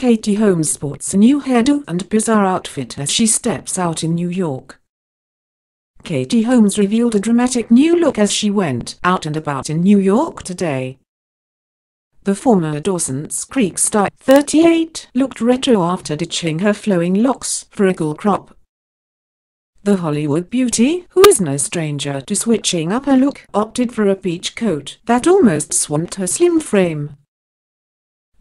Katie Holmes sports a new hairdo and bizarre outfit as she steps out in New York. Katie Holmes revealed a dramatic new look as she went out and about in New York today. The former Dawson's Creek star, 38, looked retro after ditching her flowing locks for a cool crop. The Hollywood beauty, who is no stranger to switching up her look, opted for a peach coat that almost swamped her slim frame.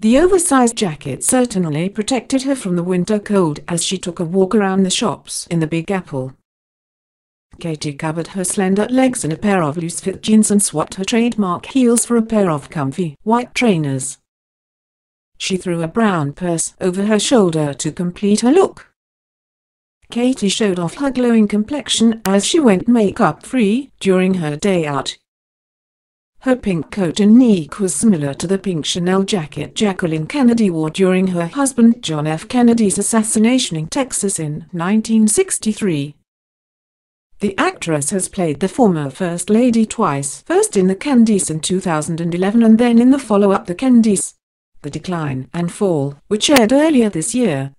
The oversized jacket certainly protected her from the winter cold as she took a walk around the shops in the Big Apple. Katie covered her slender legs in a pair of loose-fit jeans and swapped her trademark heels for a pair of comfy, white trainers. She threw a brown purse over her shoulder to complete her look. Katie showed off her glowing complexion as she went makeup-free during her day out. Her pink coat and neck was similar to the pink Chanel jacket Jacqueline Kennedy wore during her husband John F. Kennedy's assassination in Texas in 1963. The actress has played the former First Lady twice, first in The Kennedys in 2011 and then in the follow-up The Kennedys, The Decline and Fall, which aired earlier this year.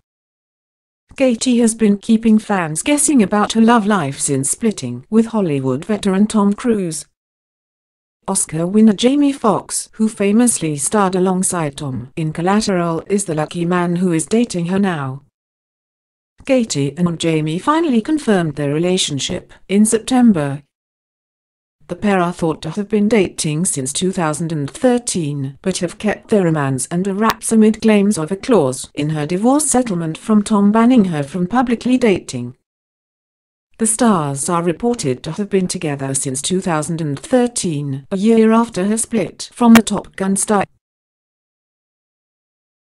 Katie has been keeping fans guessing about her love life since splitting with Hollywood veteran Tom Cruise. Oscar winner Jamie Foxx, who famously starred alongside Tom in Collateral, is the lucky man who is dating her now. Katie and Jamie finally confirmed their relationship in September. The pair are thought to have been dating since 2013, but have kept their romance under wraps amid claims of a clause in her divorce settlement from Tom banning her from publicly dating. The stars are reported to have been together since 2013, a year after her split from the Top Gun star.